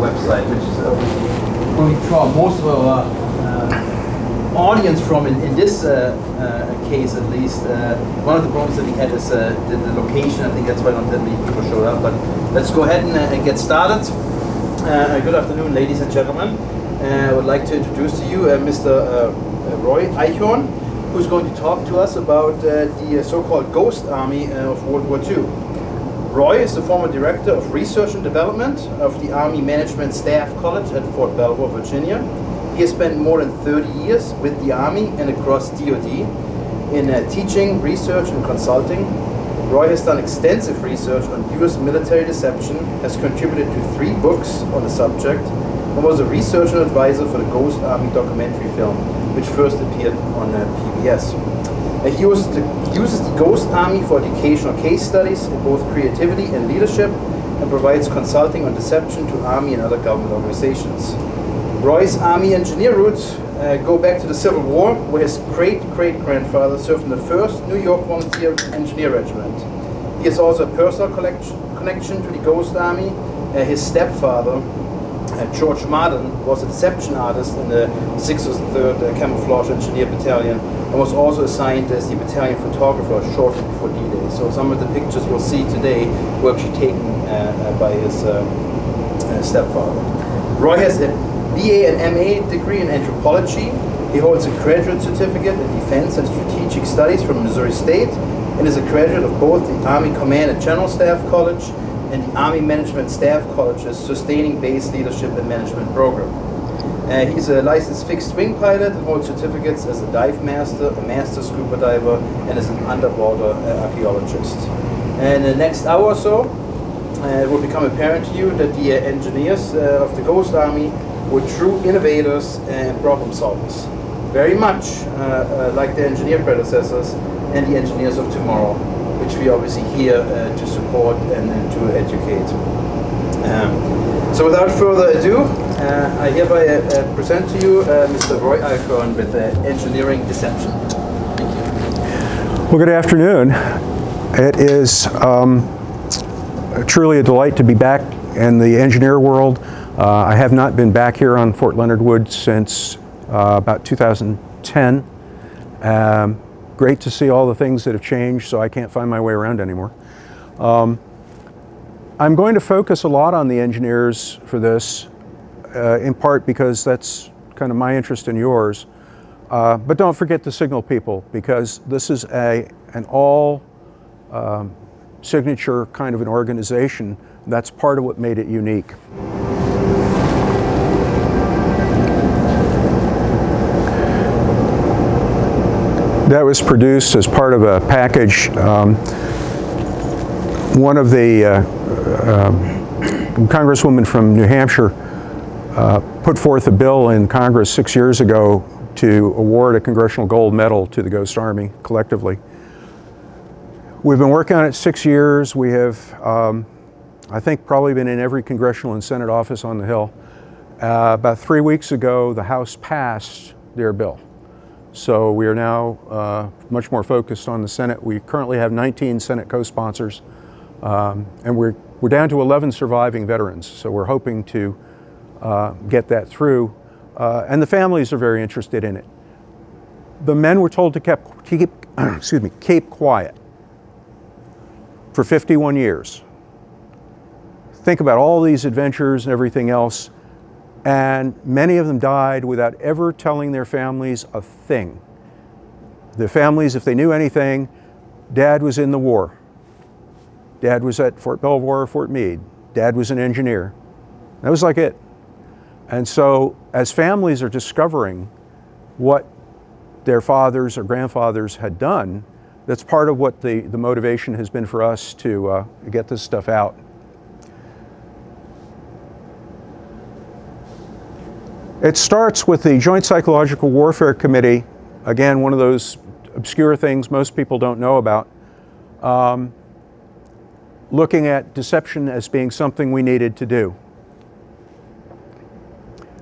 website, which is uh, where we draw most of our uh, audience from. In, in this uh, uh, case, at least, uh, one of the problems that we had is the, the, location. I think that's why not that many people showed up. But let's go ahead and, get started. good afternoon, ladies and gentlemen. I would like to introduce to you Mr. Roy Eichhorn, who's going to talk to us about the so-called Ghost Army of World War II. Roy is the former Director of Research and Development of the Army Management Staff College at Fort Belvoir, Virginia. He has spent more than 30 years with the Army and across DoD in uh, teaching, research, and consulting. Roy has done extensive research on U.S. military deception, has contributed to three books on the subject, and was a research and advisor for the Ghost Army documentary film, which first appeared on uh, PBS. He uses the, uses the Ghost Army for educational case studies in both creativity and leadership and provides consulting on deception to Army and other government organizations. Roy's Army engineer roots uh, go back to the Civil War, where his great-great-grandfather served in the 1st New York Volunteer Engineer Regiment. He has also a personal connection to the Ghost Army. Uh, his stepfather, uh, George Martin, was a deception artist in the 6th or 3rd uh, Camouflage Engineer Battalion and was also assigned as the battalion photographer shortly before D-Day. So some of the pictures we'll see today were actually taken uh, uh by his uh, uh, stepfather. Roy has a BA and MA degree in anthropology. He holds a graduate certificate in defense and strategic studies from Missouri State and is a graduate of both the Army Command and General Staff College and the Army Management Staff College's Sustaining Base Leadership and Management Program. Uh, he's a licensed fixed wing pilot holds certificates as a dive master, a master scuba diver, and as an underwater uh, archaeologist. And the next hour or so, uh, it will become apparent to you that the uh, engineers uh, of the Ghost Army were true innovators and problem solvers. Very much uh, like their engineer predecessors and the engineers of tomorrow, which we obviously here to support and, and to educate. Um, so without further ado, uh, I hereby uh, uh, present to you Mr. Roy Eichhorn with Engineering Deception. Thank you. Well, good afternoon. It is um, truly a delight to be back in the engineer world. Uh, I have not been back here on Fort Leonard Wood since uh, about 2010. Um, great to see all the things that have changed so I can't find my way around anymore. Um, I'm going to focus a lot on the engineers for this uh, in part because that's kind of my interest and yours. Uh, but don't forget the signal people because this is a, an all um, signature kind of an organization. That's part of what made it unique. That was produced as part of a package. Um, one of the uh, uh, Congresswoman from New Hampshire uh, put forth a bill in Congress six years ago to award a Congressional Gold Medal to the Ghost Army collectively. We've been working on it six years. We have, um, I think, probably been in every congressional and Senate office on the Hill. Uh, about three weeks ago, the House passed their bill. So we are now uh, much more focused on the Senate. We currently have 19 Senate co-sponsors, um, and we're, we're down to 11 surviving veterans. So we're hoping to uh, get that through. Uh, and the families are very interested in it. The men were told to keep, keep, excuse me, keep quiet for 51 years. Think about all these adventures and everything else, and many of them died without ever telling their families a thing. Their families, if they knew anything, dad was in the war. Dad was at Fort Belvoir or Fort Meade. Dad was an engineer. That was like it. And so as families are discovering what their fathers or grandfathers had done, that's part of what the, the motivation has been for us to uh, get this stuff out. It starts with the Joint Psychological Warfare Committee, again, one of those obscure things most people don't know about, um, looking at deception as being something we needed to do.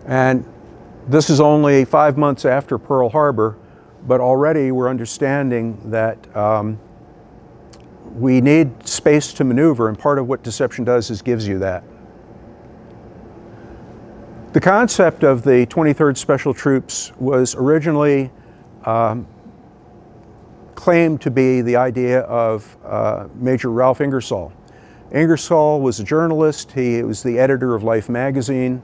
And this is only five months after Pearl Harbor, but already we're understanding that um, we need space to maneuver, and part of what deception does is gives you that. The concept of the 23rd Special Troops was originally um, claimed to be the idea of uh, Major Ralph Ingersoll. Ingersoll was a journalist, he was the editor of Life magazine,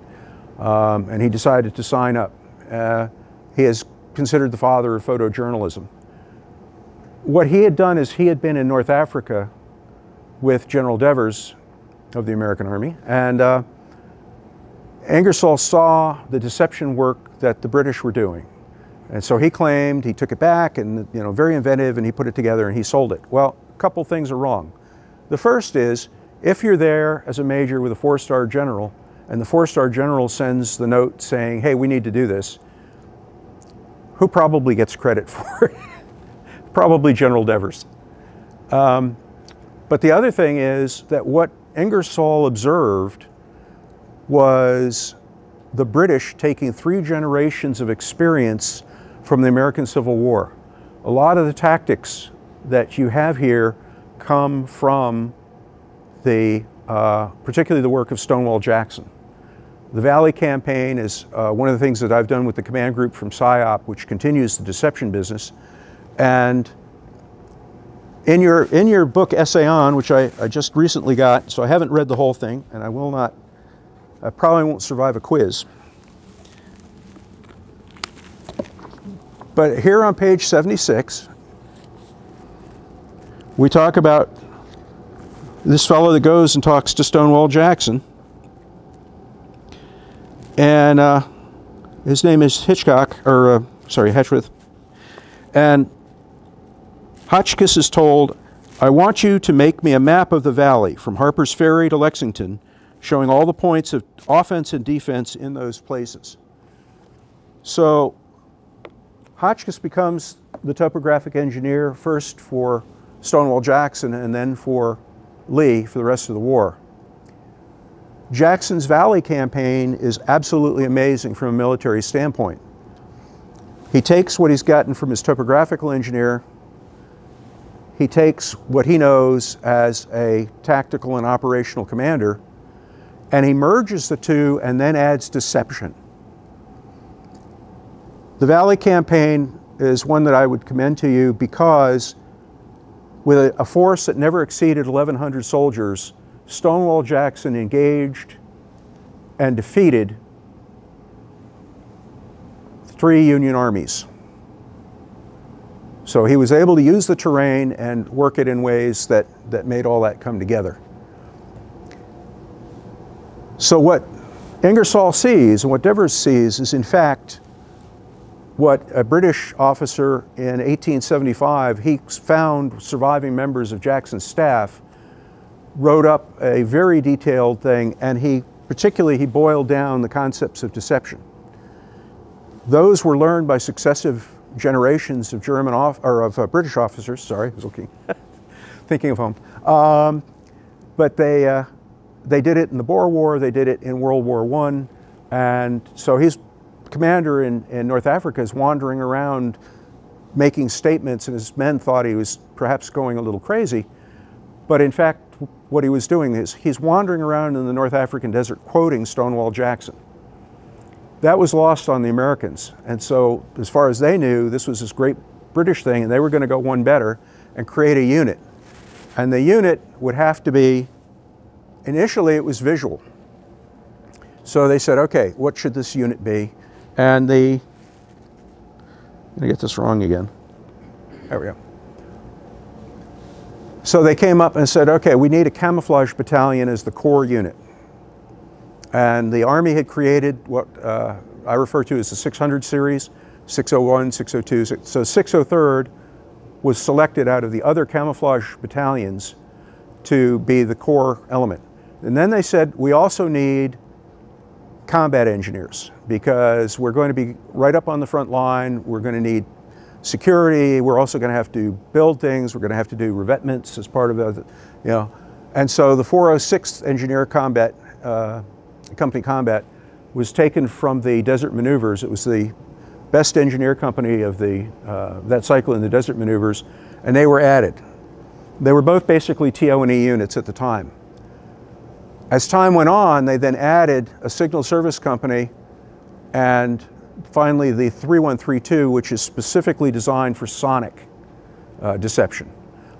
um, and he decided to sign up. Uh, he is considered the father of photojournalism. What he had done is he had been in North Africa with General Devers of the American Army, and uh, Ingersoll saw the deception work that the British were doing. And so he claimed, he took it back and, you know, very inventive and he put it together and he sold it. Well, a couple things are wrong. The first is, if you're there as a major with a four-star general and the four-star general sends the note saying, hey, we need to do this, who probably gets credit for it? probably General Devers. Um, but the other thing is that what Ingersoll observed was the British taking three generations of experience from the American Civil War. A lot of the tactics that you have here come from the, uh, particularly the work of Stonewall Jackson. The Valley Campaign is uh, one of the things that I've done with the command group from PSYOP, which continues the deception business. And in your, in your book, Essayons, which I, I just recently got, so I haven't read the whole thing, and I will not I probably won't survive a quiz. But here on page 76, we talk about this fellow that goes and talks to Stonewall Jackson. And uh, his name is Hitchcock, or uh, sorry, Hetchworth. And Hotchkiss is told, I want you to make me a map of the valley from Harper's Ferry to Lexington showing all the points of offense and defense in those places. So Hotchkiss becomes the topographic engineer first for Stonewall Jackson and then for Lee for the rest of the war. Jackson's Valley campaign is absolutely amazing from a military standpoint. He takes what he's gotten from his topographical engineer, he takes what he knows as a tactical and operational commander, and he merges the two and then adds deception. The Valley campaign is one that I would commend to you because with a, force that never exceeded 1,100 soldiers, Stonewall Jackson engaged and defeated three Union armies. So he was able to use the terrain and work it in ways that, that made all that come together. So what Ingersoll sees and what Devers sees is in fact what a British officer in 1875, he found surviving members of Jackson's staff, wrote up a very detailed thing and he particularly he boiled down the concepts of deception. Those were learned by successive generations of German off, or of uh, British officers. Sorry, I was looking, thinking of home. Um, but they uh, they did it in the Boer War, they did it in World War I, and so his commander in, in North Africa is wandering around making statements, and his men thought he was perhaps going a little crazy. But in fact, what he was doing is he's wandering around in the North African desert quoting Stonewall Jackson. That was lost on the Americans. And so, as far as they knew, this was this great British thing, and they were going to go one better and create a unit. And the unit would have to be Initially, it was visual. So they said, okay, what should this unit be? And the, I'm gonna get this wrong again. There we go. So they came up and said, okay, we need a camouflage battalion as the core unit. And the Army had created what uh, I refer to as the 600 series, 601, 602. So 603rd was selected out of the other camouflage battalions to be the core element. And then they said, we also need combat engineers because we're going to be right up on the front line. We're going to need security. We're also going to have to build things. We're going to have to do revetments as part of the, you know. And so the 406th Engineer Combat, uh, Company Combat, was taken from the Desert Maneuvers. It was the best engineer company of the, uh, that cycle in the Desert Maneuvers, and they were added. They were both basically TO&E units at the time. As time went on, they then added a signal service company and finally the 3132, which is specifically designed for sonic uh, deception.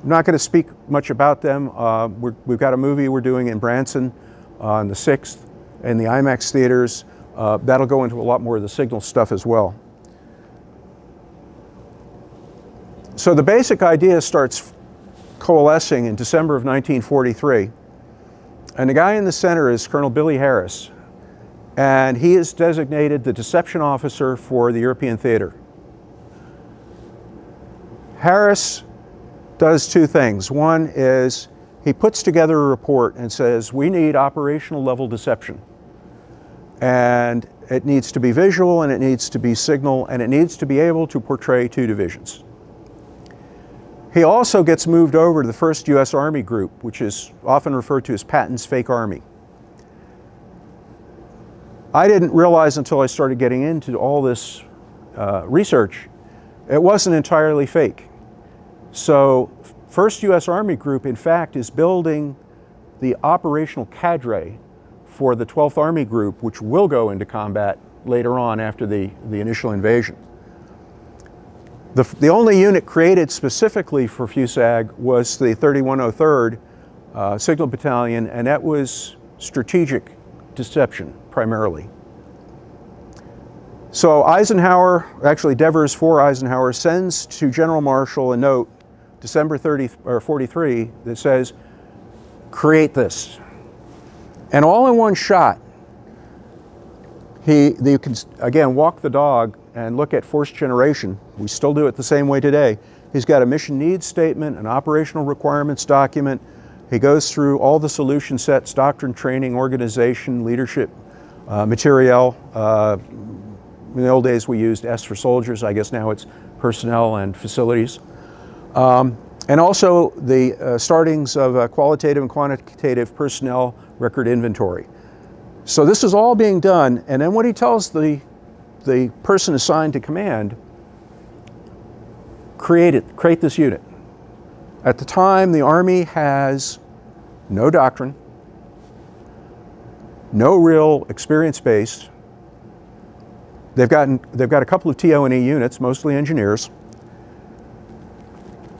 I'm not going to speak much about them. Uh, we have got a movie we're doing in Branson on the 6th in the IMAX theaters. Uh, that'll go into a lot more of the signal stuff as well. So the basic idea starts coalescing in December of 1943. And the guy in the center is Colonel Billy Harris. And he is designated the deception officer for the European theater. Harris does two things. One is he puts together a report and says, we need operational level deception. And it needs to be visual and it needs to be signal and it needs to be able to portray two divisions. He also gets moved over to the 1st U.S. Army Group, which is often referred to as Patton's Fake Army. I didn't realize until I started getting into all this uh, research, it wasn't entirely fake. So 1st U.S. Army Group, in fact, is building the operational cadre for the 12th Army Group, which will go into combat later on after the, the initial invasion. The, the only unit created specifically for FUSAG was the 3103rd uh, Signal Battalion, and that was strategic deception primarily. So Eisenhower, actually Devers for Eisenhower, sends to General Marshall a note, December 30 or 43, that says, create this. And all in one shot, he, you can, again, walk the dog and look at force generation. We still do it the same way today. He's got a mission needs statement, an operational requirements document. He goes through all the solution sets, doctrine, training, organization, leadership, uh, materiel. Uh, in the old days we used S for soldiers. I guess now it's personnel and facilities. Um, and also the uh, startings of a qualitative and quantitative personnel record inventory. So this is all being done, and then what he tells the, the person assigned to command, create it, create this unit. At the time, the Army has no doctrine, no real experience base. They've, gotten, they've got a couple of TO&E units, mostly engineers,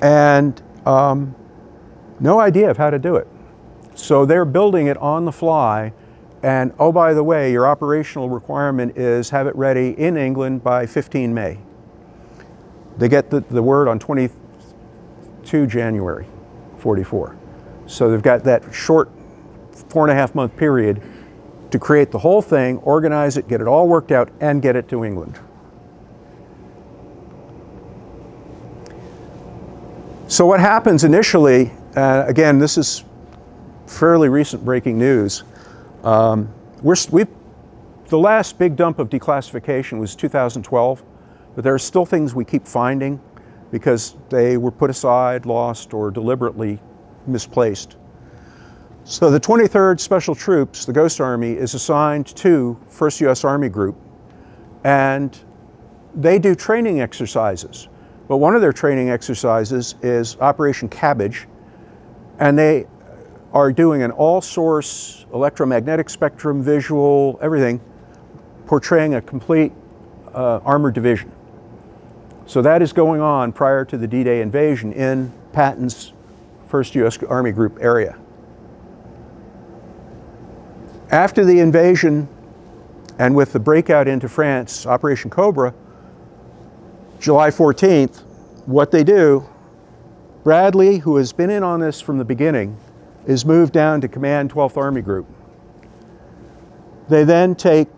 and um, no idea of how to do it. So they're building it on the fly. And oh, by the way, your operational requirement is have it ready in England by 15 May. They get the, the word on 22 January 44. So they've got that short four and a half month period to create the whole thing, organize it, get it all worked out, and get it to England. So what happens initially, uh, again, this is fairly recent breaking news. Um, we're, we the last big dump of declassification was 2012, but there are still things we keep finding because they were put aside, lost, or deliberately misplaced. So the 23rd Special Troops, the Ghost Army, is assigned to 1st U.S. Army Group, and they do training exercises. But one of their training exercises is Operation Cabbage, and they are doing an all-source electromagnetic spectrum, visual, everything, portraying a complete uh, armored division. So that is going on prior to the D-Day invasion in Patton's 1st U.S. Army Group area. After the invasion and with the breakout into France, Operation Cobra, July 14th, what they do, Bradley, who has been in on this from the beginning, is moved down to Command 12th Army Group. They then take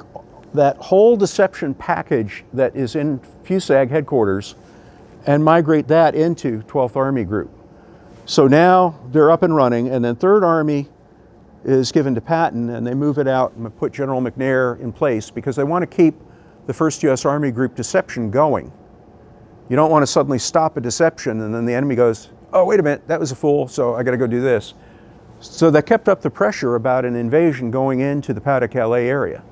that whole deception package that is in FUSAG headquarters and migrate that into 12th Army Group. So now they're up and running, and then 3rd Army is given to Patton, and they move it out and put General McNair in place because they want to keep the 1st U.S. Army Group deception going. You don't want to suddenly stop a deception and then the enemy goes, oh, wait a minute, that was a fool, so I got to go do this. So that kept up the pressure about an invasion going into the Pas-de-Calais area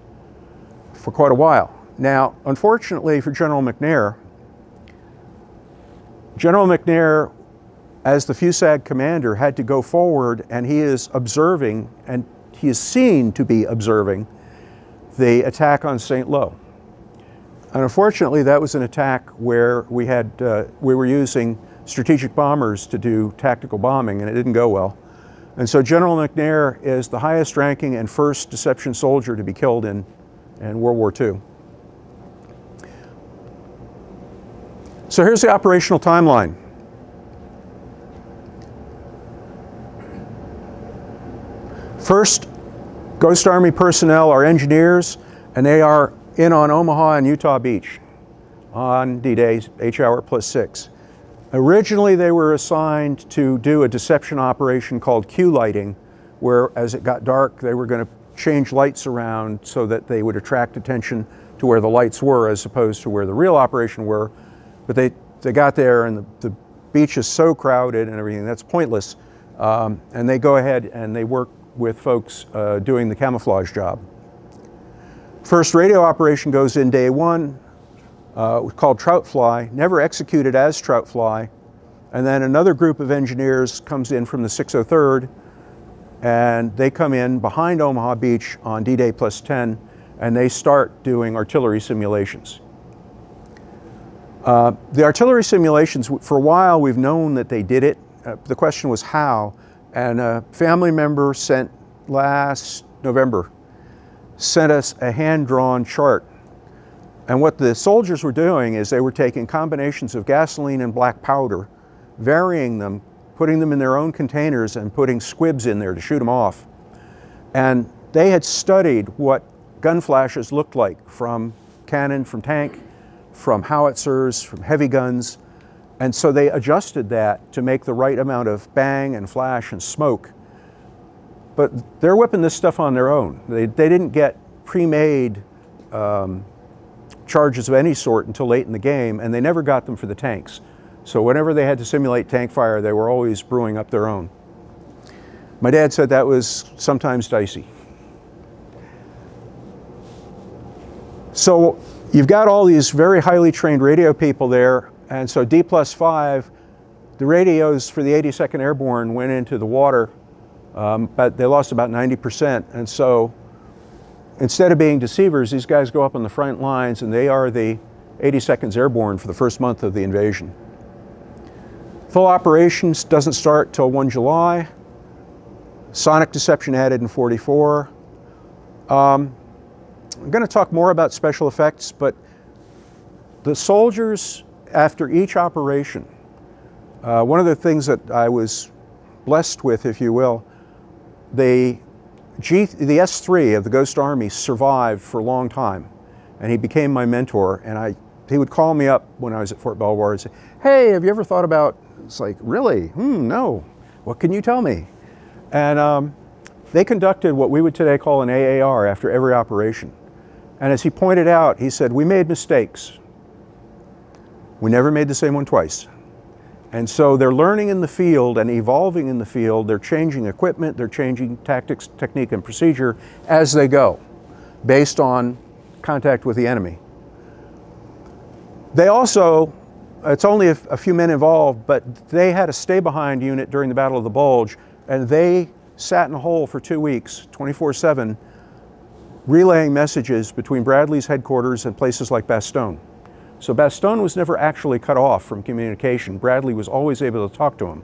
for quite a while. Now, unfortunately for General McNair, General McNair, as the FUSAG commander, had to go forward and he is observing, and he is seen to be observing, the attack on St. Lo. And unfortunately, that was an attack where we had uh, we were using strategic bombers to do tactical bombing, and it didn't go well. And so General McNair is the highest ranking and first deception soldier to be killed in, in World War II. So here's the operational timeline. First, Ghost Army personnel are engineers, and they are in on Omaha and Utah Beach on D-Day, H hour plus six. Originally, they were assigned to do a deception operation called Q lighting, where as it got dark, they were going to change lights around so that they would attract attention to where the lights were as opposed to where the real operation were. But they, they got there and the, the beach is so crowded and everything, that's pointless. Um, and they go ahead and they work with folks uh, doing the camouflage job. First radio operation goes in day one, uh, called Trout Fly, never executed as Trout Fly. And then another group of engineers comes in from the 603rd, and they come in behind Omaha Beach on D-Day plus 10, and they start doing artillery simulations. Uh, the artillery simulations, for a while we've known that they did it. Uh, the question was how, and a family member sent last November, sent us a hand-drawn chart and what the soldiers were doing is they were taking combinations of gasoline and black powder, varying them, putting them in their own containers and putting squibs in there to shoot them off. And they had studied what gun flashes looked like from cannon, from tank, from howitzers, from heavy guns. And so they adjusted that to make the right amount of bang and flash and smoke. But they're whipping this stuff on their own. They, they didn't get pre-made um, charges of any sort until late in the game, and they never got them for the tanks. So whenever they had to simulate tank fire, they were always brewing up their own. My dad said that was sometimes dicey. So you've got all these very highly trained radio people there, and so D plus five, the radios for the 82nd Airborne went into the water, um, but they lost about 90%, and so instead of being deceivers, these guys go up on the front lines and they are the 82nd Airborne for the first month of the invasion. Full operations doesn't start till 1 July. Sonic deception added in 44. Um, I'm going to talk more about special effects, but the soldiers, after each operation, uh, one of the things that I was blessed with, if you will, they G, the S3 of the Ghost Army survived for a long time, and he became my mentor. And I, he would call me up when I was at Fort Belvoir and say, "Hey, have you ever thought about?" It's like, really? Hmm, no. What can you tell me? And um, they conducted what we would today call an AAR after every operation. And as he pointed out, he said, "We made mistakes. We never made the same one twice." And so they're learning in the field and evolving in the field. They're changing equipment, they're changing tactics, technique, and procedure as they go, based on contact with the enemy. They also, it's only a, a few men involved, but they had a stay behind unit during the Battle of the Bulge, and they sat in a hole for two weeks, 24 7, relaying messages between Bradley's headquarters and places like Bastogne. So Bastogne was never actually cut off from communication. Bradley was always able to talk to him.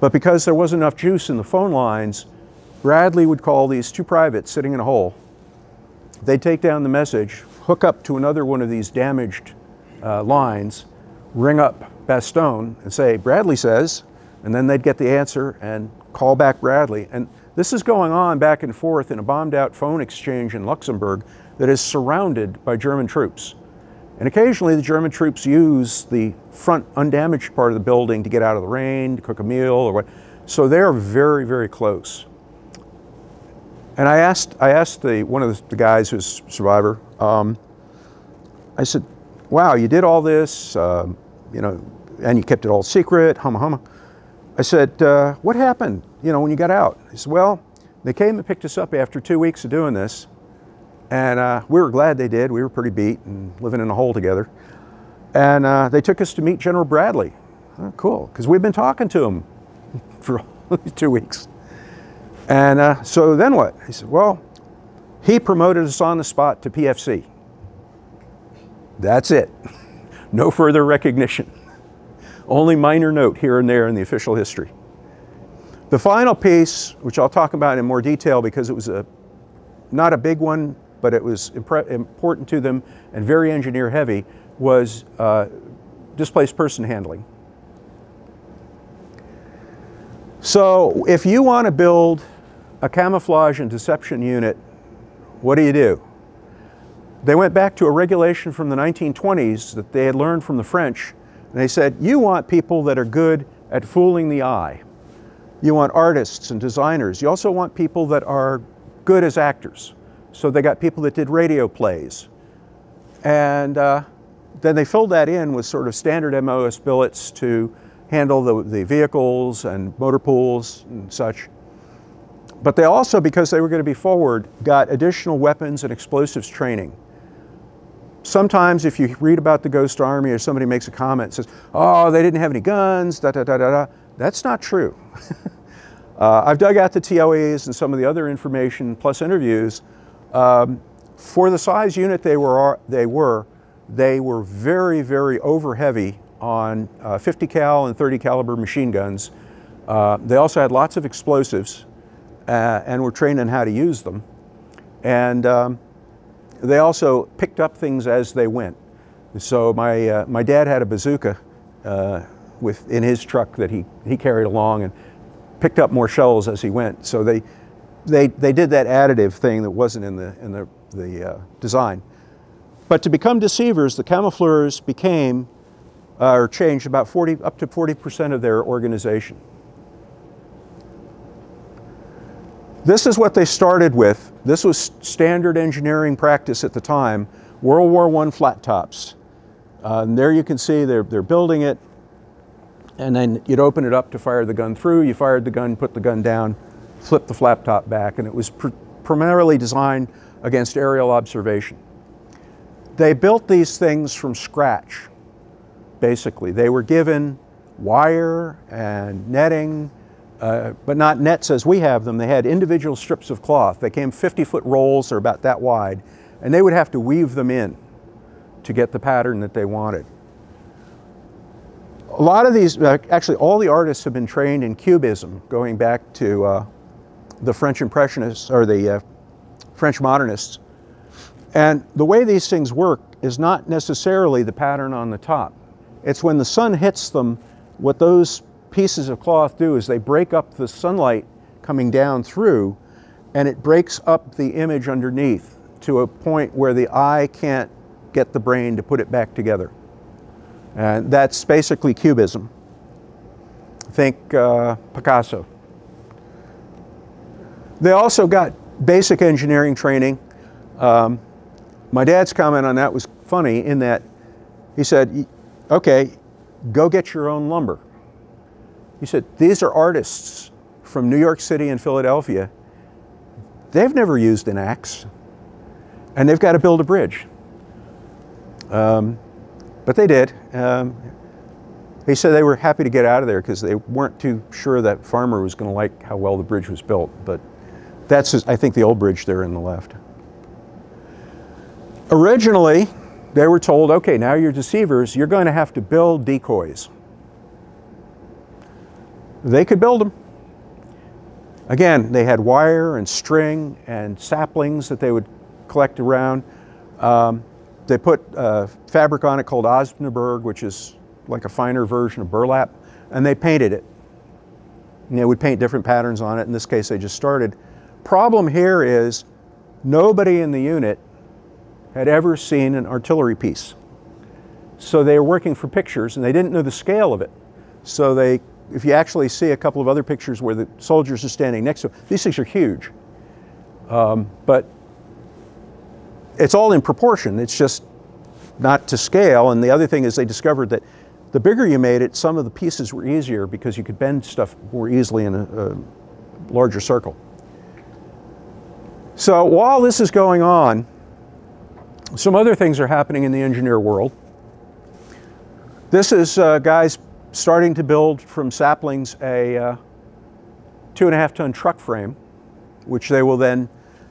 But because there wasn't enough juice in the phone lines, Bradley would call these two privates sitting in a hole. They'd take down the message, hook up to another one of these damaged uh, lines, ring up Bastogne and say, Bradley says, and then they'd get the answer and call back Bradley. And this is going on back and forth in a bombed out phone exchange in Luxembourg that is surrounded by German troops. And occasionally the German troops use the front undamaged part of the building to get out of the rain, to cook a meal or what. So they're very, very close. And I asked, I asked the, one of the guys who's a survivor, um, I said, wow, you did all this, uh, you know, and you kept it all secret, hum hum. I said, uh, what happened, you know, when you got out? He said, well, they came and picked us up after two weeks of doing this, and uh, we were glad they did. We were pretty beat and living in a hole together. And uh, they took us to meet General Bradley. Oh, cool, because we've been talking to him for two weeks. And uh, so then what? He said, well, he promoted us on the spot to PFC. That's it. No further recognition. Only minor note here and there in the official history. The final piece, which I'll talk about in more detail because it was a not a big one, but it was important to them and very engineer heavy, was uh, displaced person handling. So if you want to build a camouflage and deception unit, what do you do? They went back to a regulation from the 1920s that they had learned from the French, and they said, you want people that are good at fooling the eye. You want artists and designers. You also want people that are good as actors. So they got people that did radio plays. And uh, then they filled that in with sort of standard MOS billets to handle the, the vehicles and motor pools and such. But they also, because they were going to be forward, got additional weapons and explosives training sometimes if you read about the Ghost Army or somebody makes a comment says, oh, they didn't have any guns, da da da da da, that's not true. uh, I've dug out the TOEs and some of the other information plus interviews. Um, for the size unit they were, they were, they were very, very over heavy on uh, 50 cal and 30 caliber machine guns. Uh, they also had lots of explosives uh, and were trained in how to use them. And um, they also picked up things as they went. So my, uh, my dad had a bazooka uh, with, in his truck that he, he carried along and picked up more shells as he went. So they, they, they did that additive thing that wasn't in the, in the, the uh, design. But to become deceivers, the camoufleurs became uh, or changed about 40, up to 40% of their organization. This is what they started with. This was standard engineering practice at the time. World War I flat tops. Uh, and there you can see they're, they're building it. And then you'd open it up to fire the gun through. You fired the gun, put the gun down, flip the flap top back. And it was pr primarily designed against aerial observation. They built these things from scratch, basically. They were given wire and netting uh, but not nets as we have them. They had individual strips of cloth. They came 50 foot rolls, or about that wide, and they would have to weave them in to get the pattern that they wanted. A lot of these, uh, actually all the artists have been trained in Cubism, going back to uh, the French Impressionists, or the uh, French Modernists. And the way these things work is not necessarily the pattern on the top. It's when the sun hits them, what those pieces of cloth do is they break up the sunlight coming down through and it breaks up the image underneath to a point where the eye can't get the brain to put it back together. And that's basically cubism. Think uh, Picasso. They also got basic engineering training. Um, my dad's comment on that was funny in that he said, okay, go get your own lumber. He said, these are artists from New York City and Philadelphia. They've never used an axe, and they've got to build a bridge. Um, but they did. Um, he said they were happy to get out of there because they weren't too sure that farmer was going to like how well the bridge was built. But that's, I think, the old bridge there in the left. Originally, they were told, okay, now you're deceivers, you're going to have to build decoys they could build them. Again, they had wire and string and saplings that they would collect around. Um, they put uh, fabric on it called Osnaburg, which is like a finer version of burlap, and they painted it. And they would paint different patterns on it. In this case, they just started. Problem here is nobody in the unit had ever seen an artillery piece. So they were working for pictures and they didn't know the scale of it. So they if you actually see a couple of other pictures where the soldiers are standing next to them, these things are huge. Um, but it's all in proportion. It's just not to scale. And the other thing is they discovered that the bigger you made it, some of the pieces were easier because you could bend stuff more easily in a, a larger circle. So while this is going on, some other things are happening in the engineer world. This is uh, guys starting to build from saplings a uh, two and a half ton truck frame, which they will then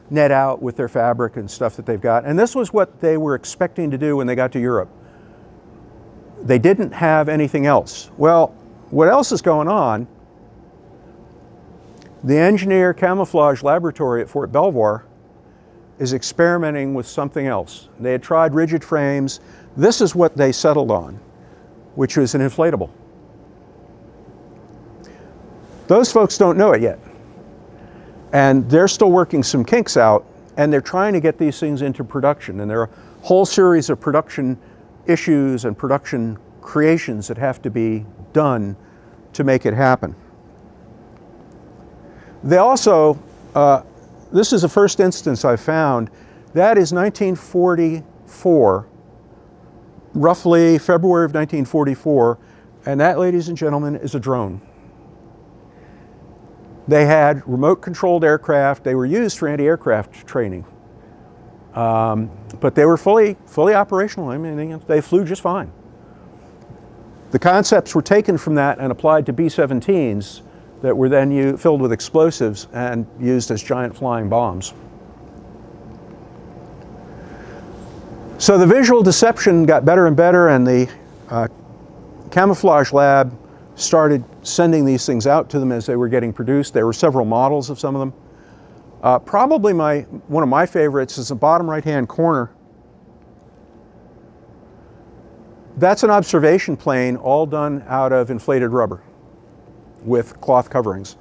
net out with their fabric and stuff that they've got. And this was what they were expecting to do when they got to Europe. They didn't have anything else. Well, what else is going on? The Engineer Camouflage Laboratory at Fort Belvoir is experimenting with something else. They had tried rigid frames. This is what they settled on, which was an inflatable. Those folks don't know it yet. And they're still working some kinks out, and they're trying to get these things into production. And there are a whole series of production issues and production creations that have to be done to make it happen. They also, uh, this is the first instance I found, that is 1944, roughly February of 1944, and that, ladies and gentlemen, is a drone. They had remote controlled aircraft. They were used for anti-aircraft training. Um, but they were fully, fully operational. I mean, they flew just fine. The concepts were taken from that and applied to B-17s that were then filled with explosives and used as giant flying bombs. So the visual deception got better and better and the uh, camouflage lab started sending these things out to them as they were getting produced. There were several models of some of them. Uh, probably my, one of my favorites is the bottom right-hand corner. That's an observation plane all done out of inflated rubber with cloth coverings.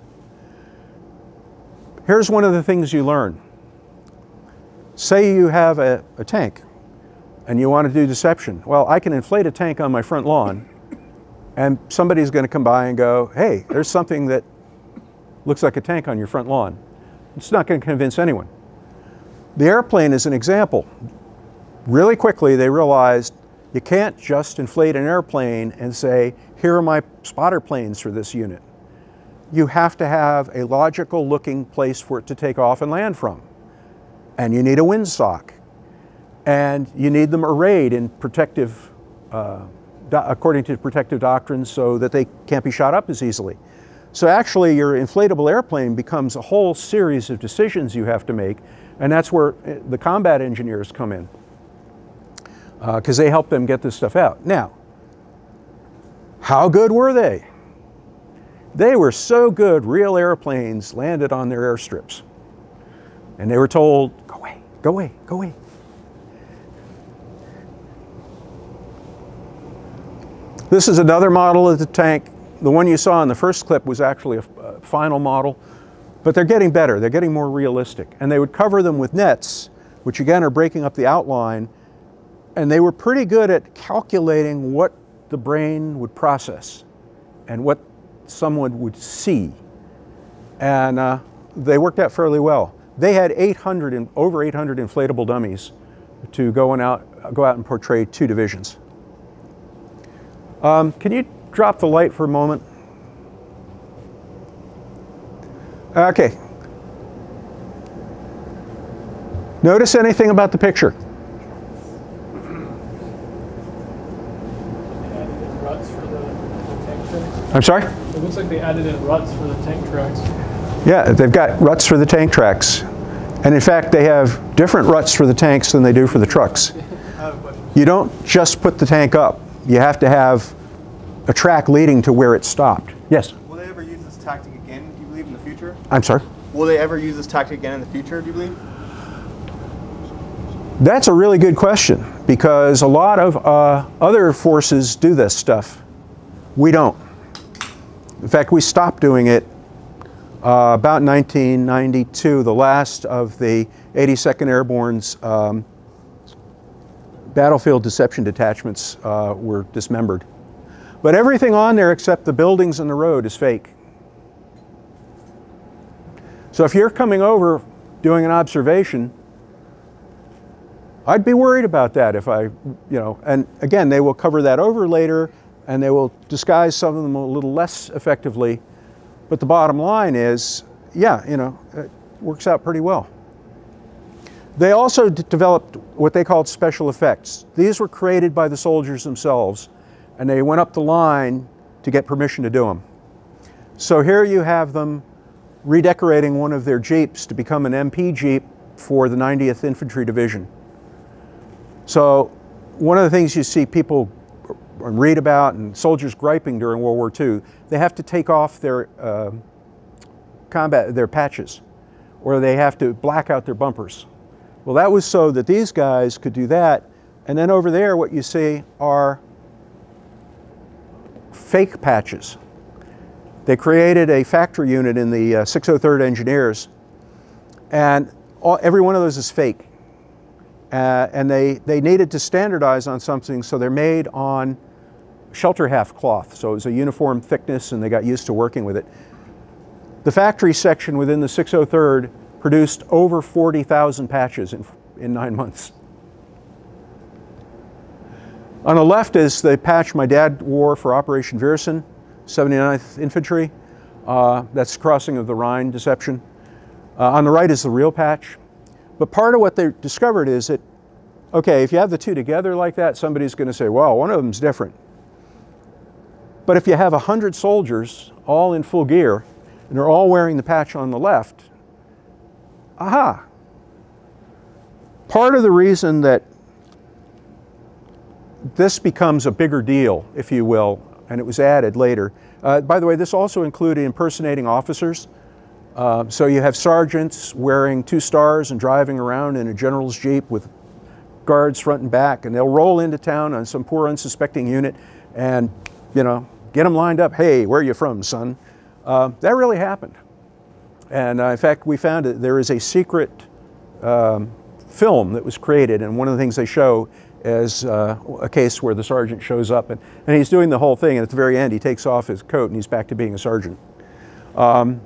Here's one of the things you learn. Say you have a, a tank and you want to do deception. Well, I can inflate a tank on my front lawn and somebody's going to come by and go, hey, there's something that looks like a tank on your front lawn. It's not going to convince anyone. The airplane is an example. Really quickly, they realized you can't just inflate an airplane and say, here are my spotter planes for this unit. You have to have a logical looking place for it to take off and land from. And you need a windsock. And you need them arrayed in protective uh, according to protective doctrines so that they can't be shot up as easily. So actually your inflatable airplane becomes a whole series of decisions you have to make and that's where eh, the combat engineers come in because uh, they help them get this stuff out. Now, how good were they? They were so good real airplanes landed on their airstrips and they were told, go away, go away, go away. This is another model of the tank. The one you saw in the first clip was actually a, a final model, but they're getting better. They're getting more realistic. And they would cover them with nets, which again are breaking up the outline. And they were pretty good at calculating what the brain would process and what someone would see. And uh, they worked out fairly well. They had 800 and, over 800 inflatable dummies to go, and out, go out and portray two divisions. Um, can you drop the light for a moment? Okay. Notice anything about the picture? I'm sorry? It looks like they added in ruts for the tank tracks. Yeah, they've got ruts for the tank tracks. And in fact, they have different ruts for the tanks than they do for the trucks. You don't just put the tank up you have to have a track leading to where it stopped. Yes? Will they ever use this tactic again, do you believe, in the future? I'm sorry? Will they ever use this tactic again in the future, do you believe? That's a really good question because a lot of uh, other forces do this stuff. We don't. In fact, we stopped doing it uh, about 1992, the last of the 82nd Airborne's um, battlefield deception detachments uh, were dismembered. But everything on there except the buildings and the road is fake. So if you're coming over doing an observation, I'd be worried about that if I, you know, and again, they will cover that over later and they will disguise some of them a little less effectively. But the bottom line is, yeah, you know, it works out pretty well. They also developed what they called special effects. These were created by the soldiers themselves, and they went up the line to get permission to do them. So here you have them redecorating one of their Jeeps to become an MP Jeep for the 90th Infantry Division. So one of the things you see people read about and soldiers griping during World War II, they have to take off their uh, combat, their patches, or they have to black out their bumpers. Well, that was so that these guys could do that. And then over there, what you see are fake patches. They created a factory unit in the uh, 603rd Engineers, and all, every one of those is fake. Uh, and they, they needed to standardize on something, so they're made on shelter half cloth. So it was a uniform thickness, and they got used to working with it. The factory section within the 603rd produced over 40,000 patches in, in nine months. On the left is the patch my dad wore for Operation Viersen, 79th Infantry. Uh, that's crossing of the Rhine deception. Uh, on the right is the real patch. But part of what they discovered is that, okay, if you have the two together like that, somebody's going to say, well, one of them's different. But if you have 100 soldiers all in full gear, and they're all wearing the patch on the left, aha. Part of the reason that this becomes a bigger deal, if you will, and it was added later. Uh, by the way, this also included impersonating officers. Uh, so you have sergeants wearing two stars and driving around in a general's jeep with guards front and back, and they'll roll into town on some poor unsuspecting unit and, you know, get them lined up. Hey, where are you from, son? Uh, that really happened. And uh, in fact, we found that there is a secret um, film that was created, and one of the things they show is uh, a case where the sergeant shows up and, and he's doing the whole thing, and at the very end, he takes off his coat and he's back to being a sergeant. Um,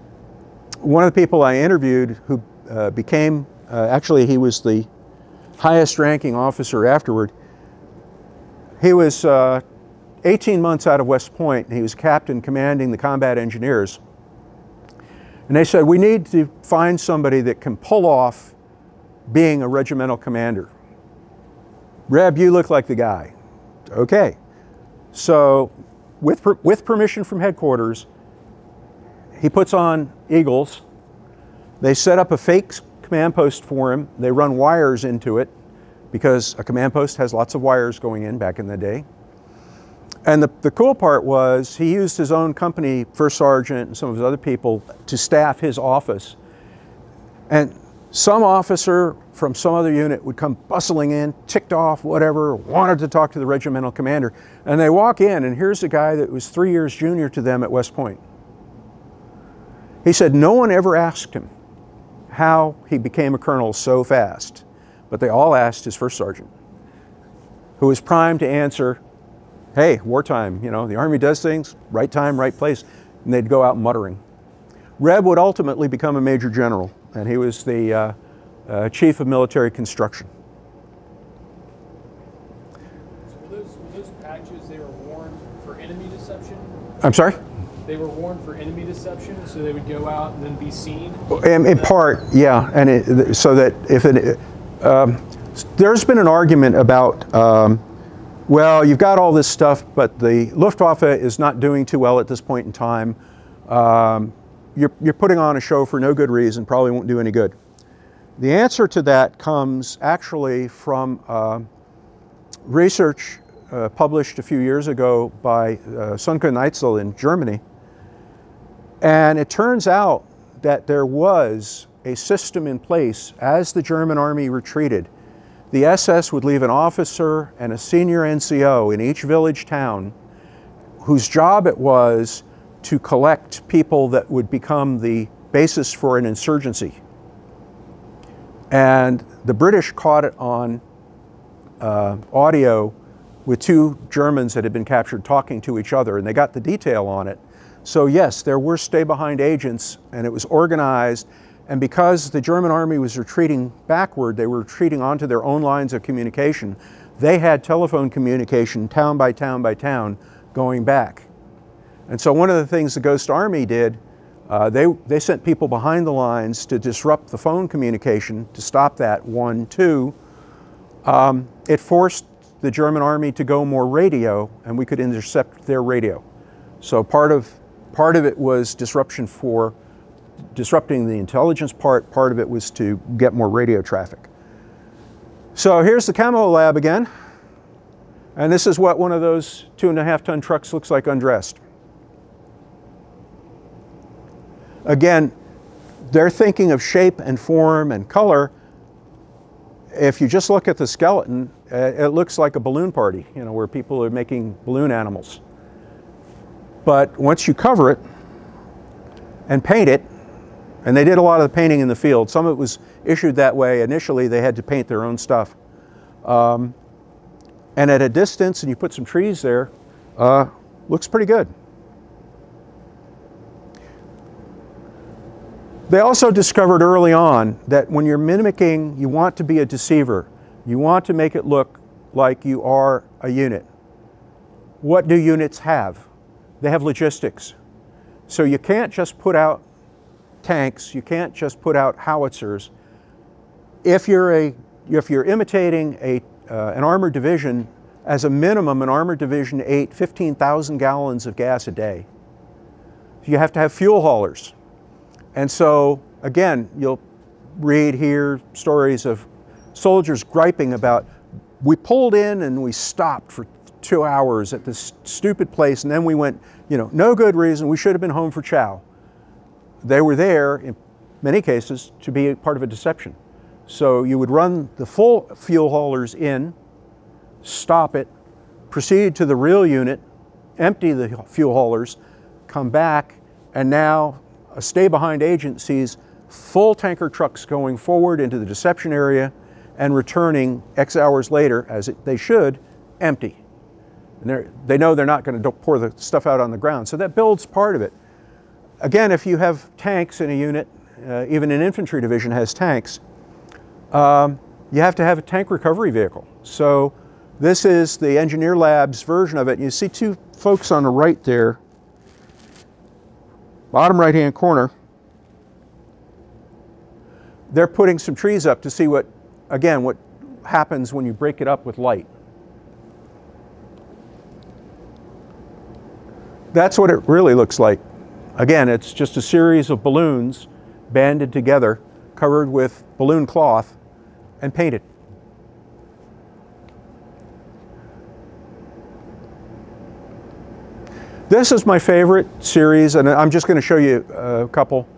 one of the people I interviewed who uh, became, uh, actually, he was the highest ranking officer afterward. He was uh, 18 months out of West Point, and he was captain commanding the combat engineers. And they said, We need to find somebody that can pull off being a regimental commander. Reb, you look like the guy. Okay. So, with, per, with permission from headquarters, he puts on Eagles. They set up a fake command post for him. They run wires into it because a command post has lots of wires going in back in the day. And the, the cool part was he used his own company, First Sergeant and some of his other people, to staff his office. And some officer from some other unit would come bustling in, ticked off, whatever, wanted to talk to the regimental commander. And they walk in, and here's a guy that was three years junior to them at West Point. He said no one ever asked him how he became a colonel so fast, but they all asked his first sergeant, who was primed to answer, hey, wartime, you know, the Army does things, right time, right place, and they'd go out muttering. Reb would ultimately become a major general, and he was the uh, uh, chief of military construction. So were those, were those patches, they were worn for enemy deception? I'm sorry? They were worn for enemy deception, so they would go out and then be seen? In, in part, yeah, and it, so that if it, um, there's been an argument about, um, well, you've got all this stuff, but the Luftwaffe is not doing too well at this point in time. Um, you're, you're putting on a show for no good reason, probably won't do any good. The answer to that comes actually from uh, research uh, published a few years ago by uh, Neitzel in Germany. And it turns out that there was a system in place as the German army retreated. The SS would leave an officer and a senior NCO in each village town whose job it was to collect people that would become the basis for an insurgency. And the British caught it on uh, audio with two Germans that had been captured talking to each other, and they got the detail on it. So, yes, there were stay behind agents, and it was organized. And because the German army was retreating backward, they were retreating onto their own lines of communication. They had telephone communication town by town by town going back. And so, one of the things the Ghost Army did uh, they, they sent people behind the lines to disrupt the phone communication to stop that, one. Two, um, it forced the German army to go more radio, and we could intercept their radio. So part of, part of it was disruption for disrupting the intelligence part, part of it was to get more radio traffic. So here's the camo lab again. And this is what one of those two and a half ton trucks looks like undressed. Again, they're thinking of shape and form and color. If you just look at the skeleton, uh, it looks like a balloon party, you know, where people are making balloon animals. But once you cover it and paint it, and they did a lot of the painting in the field. Some of it was issued that way. Initially, they had to paint their own stuff. Um, and at a distance, and you put some trees there, uh, looks pretty good. They also discovered early on that when you're mimicking, you want to be a deceiver. You want to make it look like you are a unit. What do units have? They have logistics. So you can't just put out tanks, you can't just put out howitzers. If you're, a, if you're imitating a, uh, an armored division, as a minimum, an armored division ate 15,000 gallons of gas a day. You have to have fuel haulers. And so, again, you'll read here stories of soldiers griping about, we pulled in and we stopped for two hours at this stupid place, and then we went, you know, no good reason, we should have been home for chow. They were there, in many cases, to be part of a deception. So you would run the full fuel haulers in, stop it, proceed to the real unit, empty the fuel haulers, come back, and now a stay behind agent sees full tanker trucks going forward into the deception area and returning X hours later, as it, they should, empty. And they know they're not going to pour the stuff out on the ground. So that builds part of it. Again, if you have tanks in a unit, uh, even an infantry division has tanks, um, you have to have a tank recovery vehicle. So this is the Engineer Labs version of it. You see two folks on the right there bottom right hand corner, they're putting some trees up to see what, again, what happens when you break it up with light. That's what it really looks like. Again, it's just a series of balloons banded together, covered with balloon cloth, and painted. This is my favorite series, and I'm just going to show you a couple.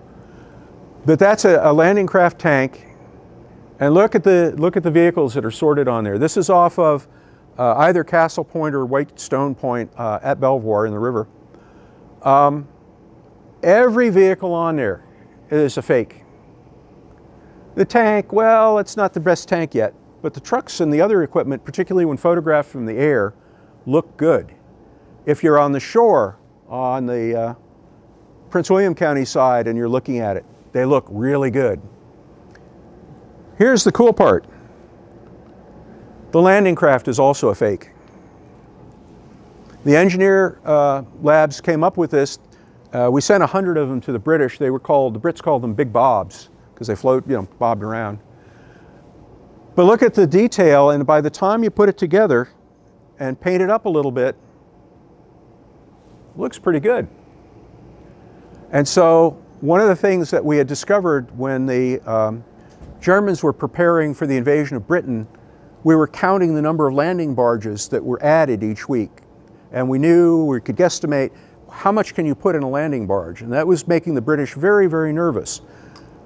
But that's a, a, landing craft tank, and look at the look at the vehicles that are sorted on there. This is off of uh, either Castle Point or White Stone Point uh, at Belvoir in the river. Um, every vehicle on there is a fake. The tank, well, it's not the best tank yet, but the trucks and the other equipment, particularly when photographed from the air, look good. If you're on the shore on the uh, Prince William County side and you're looking at it, they look really good. Here's the cool part. The landing craft is also a fake. The engineer uh, labs came up with this. Uh, we sent a hundred of them to the British. They were called, the Brits called them big bobs because they float, you know, bobbed around. But look at the detail and by the time you put it together and paint it up a little bit, looks pretty good. And so one of the things that we had discovered when the um, Germans were preparing for the invasion of Britain, we were counting the number of landing barges that were added each week. And we knew, we could guesstimate, how much can you put in a landing barge? And that was making the British very, very nervous.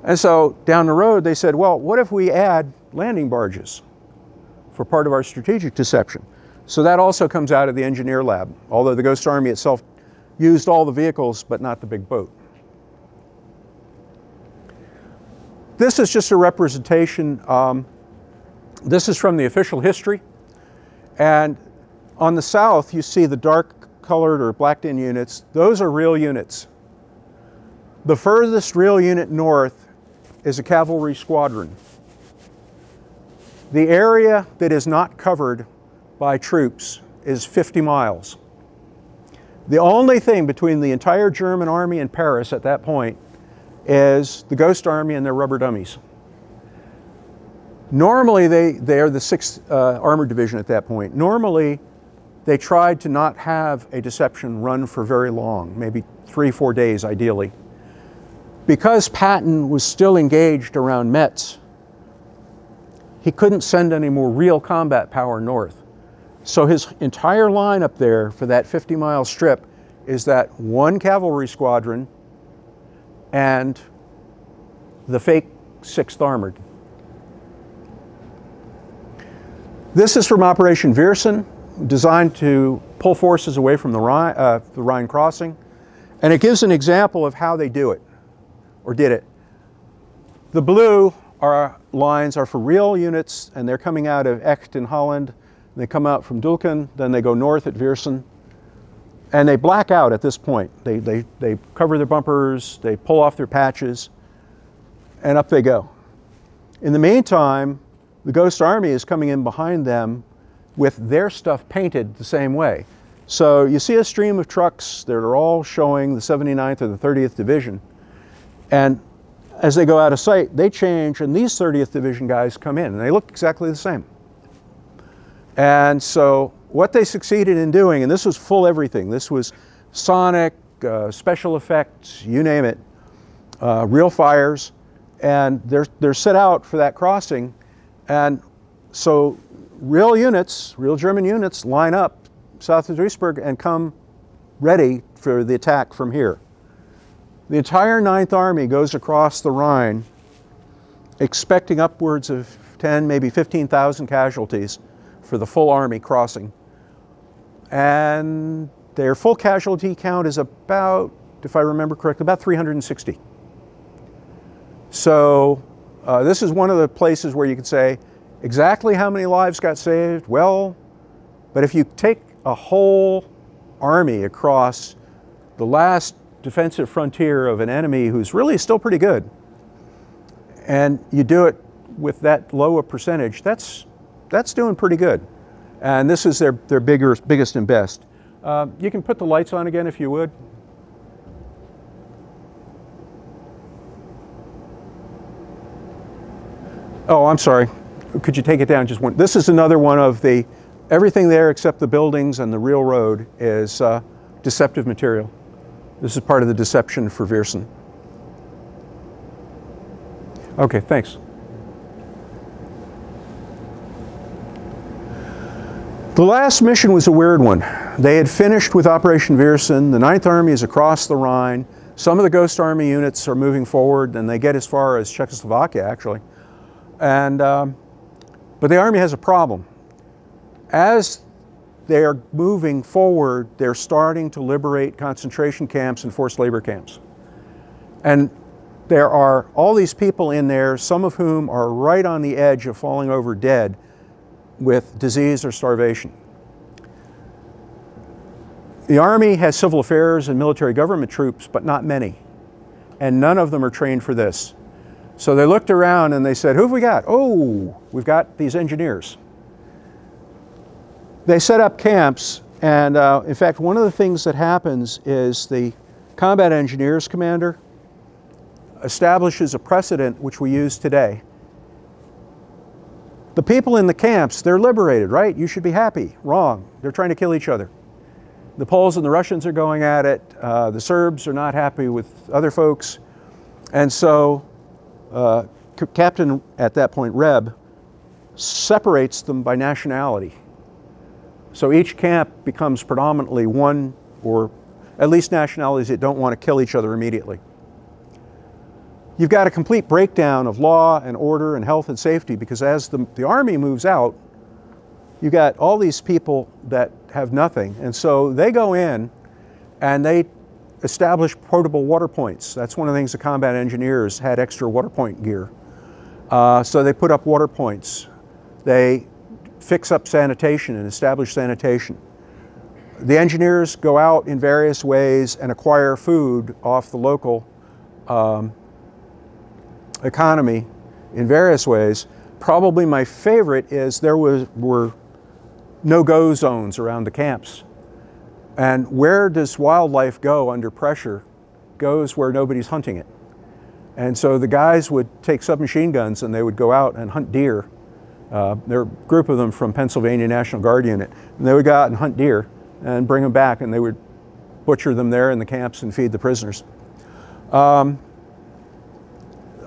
And so down the road, they said, well, what if we add landing barges for part of our strategic deception? So that also comes out of the engineer lab, although the Ghost Army itself used all the vehicles, but not the big boat. This is just a representation. Um, this is from the official history. And on the south, you see the dark colored or blacked in units. Those are real units. The furthest real unit north is a cavalry squadron. The area that is not covered by troops is 50 miles. The only thing between the entire German army and Paris at that point is the Ghost Army and their rubber dummies. Normally, they, they are the 6th uh, Armored Division at that point. Normally, they tried to not have a deception run for very long, maybe three, four days ideally. because Patton was still engaged around Metz, he couldn't send any more real combat power north. So his entire line up there for that 50 mile strip is that one cavalry squadron and the fake 6th Armored. This is from Operation Viersen, designed to pull forces away from the Rhine, uh, the Rhine crossing. And it gives an example of how they do it, or did it. The blue are lines are for real units, and they're coming out of Echt in Holland. They come out from Dulken, then they go north at Viersen, and they black out at this point. They, they, they cover their bumpers, they pull off their patches, and up they go. In the meantime, the Ghost Army is coming in behind them with their stuff painted the same way. So you see a stream of trucks that are all showing the 79th or the 30th Division. And as they go out of sight, they change, and these 30th Division guys come in, and they look exactly the same. And so what they succeeded in doing, and this was full everything, this was sonic, uh, special effects, you name it, uh, real fires, and they're, they're set out for that crossing. And so real units, real German units, line up south of Duisburg and come ready for the attack from here. The entire Ninth Army goes across the Rhine expecting upwards of 10, maybe 15,000 casualties for the full army crossing. And their full casualty count is about, if I remember correctly, about 360. So uh, this is one of the places where you could say, exactly how many lives got saved? Well, but if you take a whole army across the last defensive frontier of an enemy who's really still pretty good, and you do it with that low a percentage, that's, that's doing pretty good. And this is their, their bigger, biggest and best. Uh, you can put the lights on again if you would. Oh, I'm sorry. Could you take it down just one? This is another one of the, everything there except the buildings and the real road is uh, deceptive material. This is part of the deception for Viersen. Okay, thanks. The last mission was a weird one. They had finished with Operation Viersen. The Ninth Army is across the Rhine. Some of the Ghost Army units are moving forward, and they get as far as Czechoslovakia, actually. And, um, but the Army has a problem. As they are moving forward, they're starting to liberate concentration camps and forced labor camps. And there are all these people in there, some of whom are right on the edge of falling over dead with disease or starvation. The Army has civil affairs and military government troops, but not many. And none of them are trained for this. So they looked around and they said, who have we got? Oh, we've got these engineers. They set up camps, and uh, in fact, one of the things that happens is the combat engineers commander establishes a precedent which we use today. The people in the camps, they're liberated, right? You should be happy. Wrong. They're trying to kill each other. The Poles and the Russians are going at it. Uh, the Serbs are not happy with other folks. And so uh, Captain, at that point, Reb, separates them by nationality. So each camp becomes predominantly one or at least nationalities that don't want to kill each other immediately. You've got a complete breakdown of law and order and health and safety because as the, the army moves out, you've got all these people that have nothing. And so they go in and they establish portable water points. That's one of the things the combat engineers had extra water point gear. Uh, so they put up water points. They fix up sanitation and establish sanitation. The engineers go out in various ways and acquire food off the local um, economy in various ways. Probably my favorite is there was, were no-go zones around the camps. And where does wildlife go under pressure? Goes where nobody's hunting it. And so the guys would take submachine guns and they would go out and hunt deer. Uh, there were a group of them from Pennsylvania National Guard Unit. And they would go out and hunt deer and bring them back and they would butcher them there in the camps and feed the prisoners. Um,